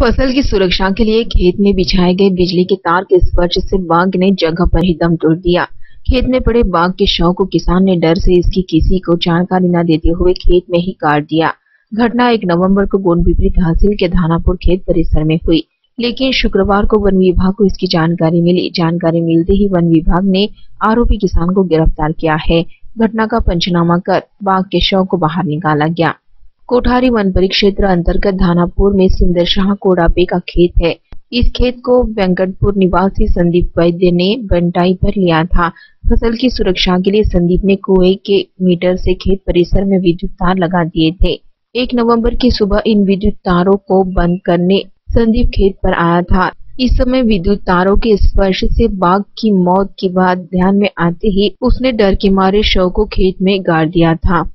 फ़सल की सुरक्षा के लिए खेत में बिछाए गए बिजली के तार के स्पर्श से बाघ ने जगह पर ही दम तोड़ दिया। खेत में पड़े बाघ के शव को किसान ने डर से इसकी किसी को जानकारी न देते हुए खेत में ही काट दिया। घटना एक नवंबर को गोंडपिपरी तहसील के धानापुर खेत परिसर में हुई। लेकिन शुक्रवार को वन विभाग को इसकी जानकारी मिली। जानकारी मिलते ही वन विभाग ने आरोपी किसान को गिरफ़्तार किया है। घटना का पंचनामा कर बाघ के शव को बाहर निकाला गया। कोठारी वन परिक्षेत्र अंतर्गत धानापुर में सुंदर शाह कोड़ापे का खेत है। इस खेत को वेंकटपुर निवासी संदीप वैद्य ने बंटाई पर लिया था। फ़सल की सुरक्षा के लिए संदीप ने कुएँ के मीटर से खेत परिसर में विद्युत तार लगा दिए थे। एक नवंबर की सुबह इन विद्युत तारों को बंद करने संदीप खेत पर आया था। इस समय विद्युत तारों के स्पर्श से बाघ की मौत की बात ध्यान में आते ही उसने डर के मारे शव को खेत में गाड़ दिया था।